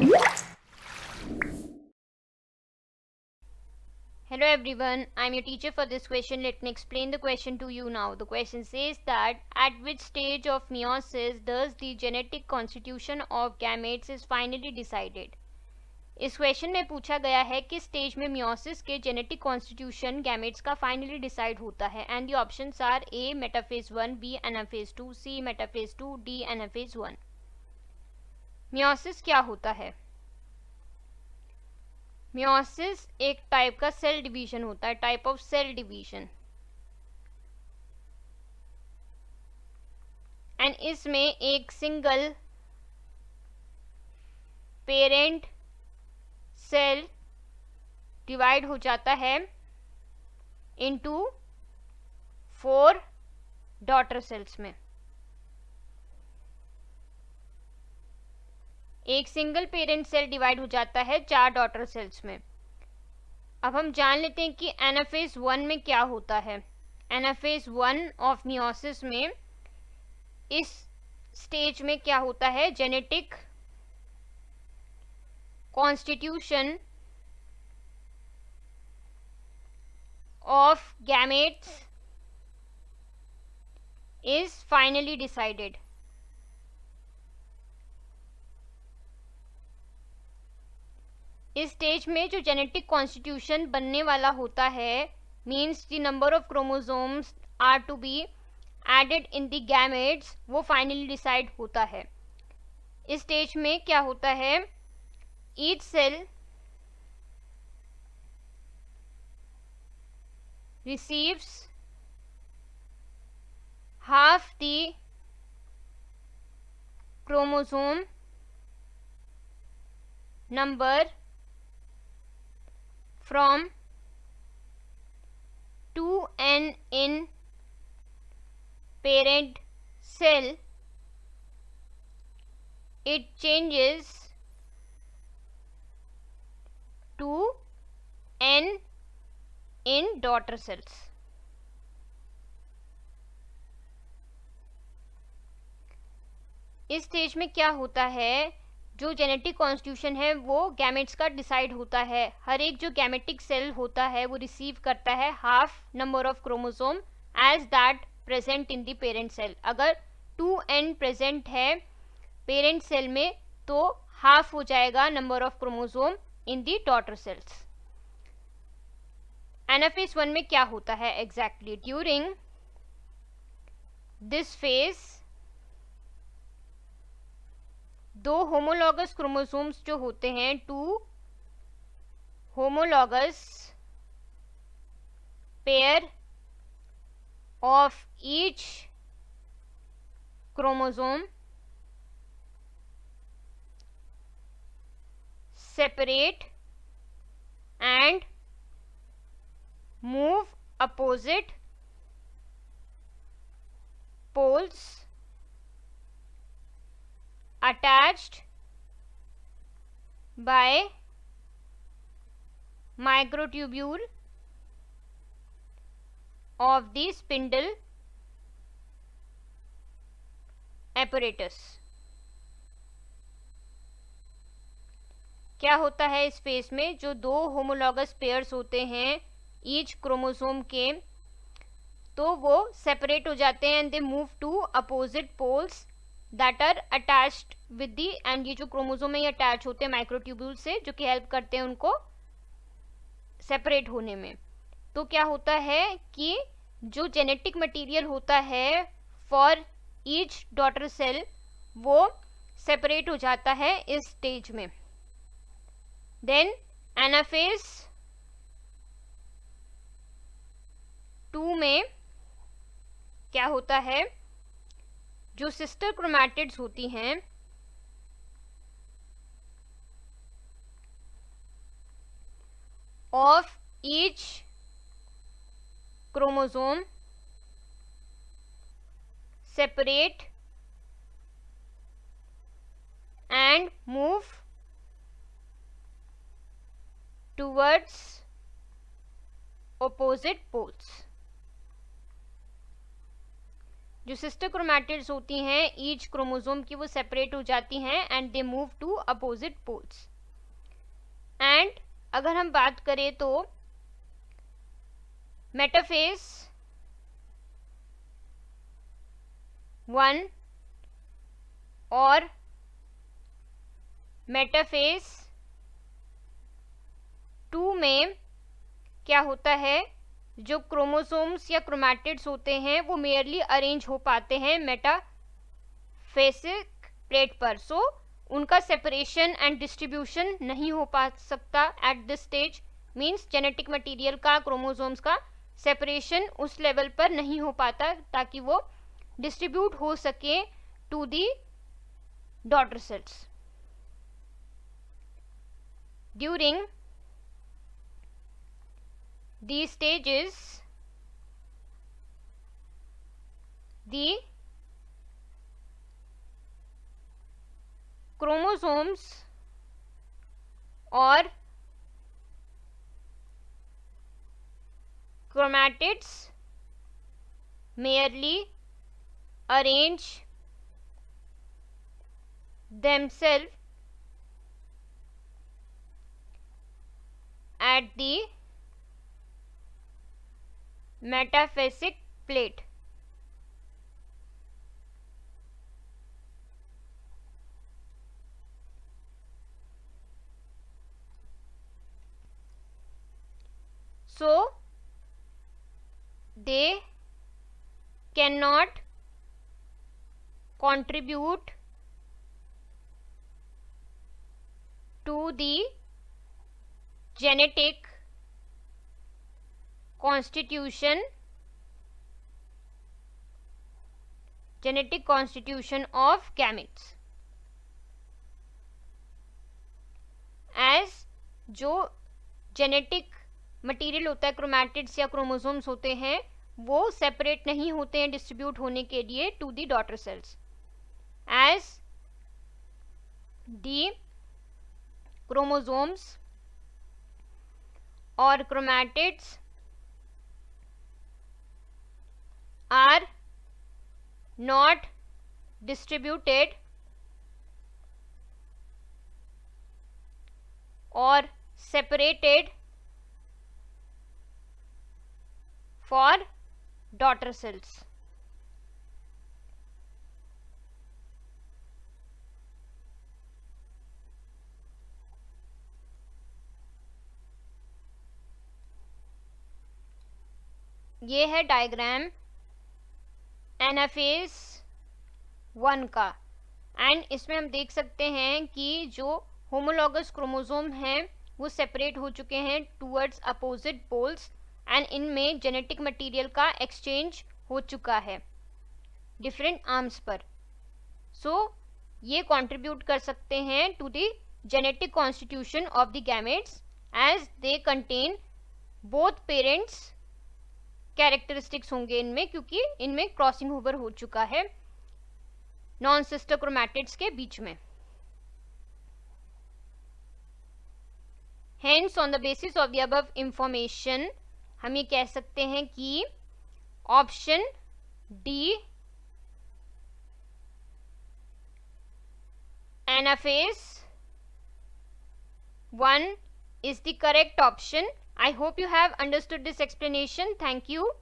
Hello everyone, I am your teacher for this question. Let me explain the question to you now. The question says that at which stage of meiosis does the genetic constitution of gametes is finally decided? इस question में पूछा गया है कि stage में meiosis के genetic constitution gametes का finally decide होता है and the options are A metaphase one B anaphase two C metaphase two D anaphase one meiosis क्या होता है? मियोसिस एक टाइप का सेल डिवीज़न होता है type of cell division and इसमें एक सिंगल पेरेंट सेल डिवाइड हो जाता है इनटू फोर डॉटर सेल्स में. एक सिंगल पेरेंट सेल डिवाइड हो जाता है चार डॉटर सेल्स में। अब हम जान लेते हैं कि एनाफेज वन में क्या होता है। एनाफेज वन ऑफ़ मियोसिस में इस स्टेज में क्या होता है? Genetic constitution of gametes is finally decided. इस स्टेज में जो जेनेटिक कॉन्स्टिट्यूशन बनने वाला होता है means the number of chromosomes are to be added in the gametes वो फाइनली डिसाइड होता है। इस स्टेज में क्या होता है? Each cell receives half the chromosome number from 2n in parent cell it changes two N in daughter cells इस stage में क्या होता है जो जेनेटिक कॉन्स्टिट्यूशन है, वो गैमेट्स का डिसाइड होता है। हर एक जो गैमेटिक सेल होता है, वो रिसीव करता है half number of chromosome as that present in the parent cell अगर टू एन प्रेजेंट है पेरेंट सेल में तो हाफ़ हो जाएगा number of chromosome in the daughter cells anaphase one में क्या होता है एग्जैक्टली ड्यूरिंग दिस फ़ेज़ दो होमोलॉगस क्रोमोसोम्स जो होते हैं two homologous pair of each chromosome separate and move opposite poles attached by microtubule of the spindle apparatus. क्या होता है इस फेस में? जो दो होमोलॉगस पेयर्स होते हैं ईच क्रोमोसोम के तो वो सेपरेट हो जाते हैं and they move to opposite poles that are attached with the and ये जो क्रोमोसोम है, ये अटैच होते हैं माइक्रोट्यूब्यूल से, जो कि हेल्प करते हैं उनको सेपरेट होने में। तो क्या होता है कि जो जेनेटिक मटेरियल होता है फॉर ईच डॉटर सेल वो सेपरेट हो जाता है इस स्टेज में। देन एनाफेज टू में क्या होता है? जो सिस्टर क्रोमैटिड्स होती हैं of each chromosome separate and move towards opposite poles. जो सिस्टर क्रोमैटिड्स होती हैं ईच क्रोमोसोम की वो सेपरेट हो जाती हैं and they move to opposite poles and अगर हम बात करें तो मेटाफेस वन और मेटाफेस टू में क्या होता है? जो क्रोमोसोम्स या क्रोमैटिड्स होते हैं वो मेयरली अरेंज हो पाते हैं मेटाफेसिक प्लेट पर। सो so, उनका सेपरेशन एंड डिस्ट्रीब्यूशन नहीं हो पा सकता at this stage means genetic material का क्रोमोसोम्स का सेपरेशन उस लेवल पर नहीं हो पाता ताकि वो डिस्ट्रीब्यूट हो सके to the daughter cells during these stages the chromosomes or chromatids merely arrange themselves at the metaphasic plate. So they cannot contribute to the genetic constitution, genetic constitution of gametes. As जो genetic material होता है chromatids या chromosomes होते हैं, वो separate नहीं होते हैं डिस्ट्रीब्यूट होने के लिए to the daughter cells as the chromosomes और chromatids are not distributed or separated for daughter cells. ये है डायग्राम एनाफेज वन का। एंड इसमें हम देख सकते हैं कि जो होमोलॉगस क्रोमोजोम हैं वो सेपरेट हो चुके हैं टूवर्ड्स अपोजिट पोल्स एंड इनमें जेनेटिक मटेरियल का एक्सचेंज हो चुका है डिफरेंट आर्म्स पर। सो so, ये कंट्रीब्यूट कर सकते हैं to the genetic constitution of the gametes as they contain both parents characteristics होंगे इनमें, क्योंकि इनमें क्रॉसिंग ओवर हो चुका है नॉन सिस्टर क्रोमैटिड्स के बीच में। Hence on the basis of the above information हम ये कह सकते हैं कि option D anaphase one is the correct option I hope you have understood this explanation. Thank you.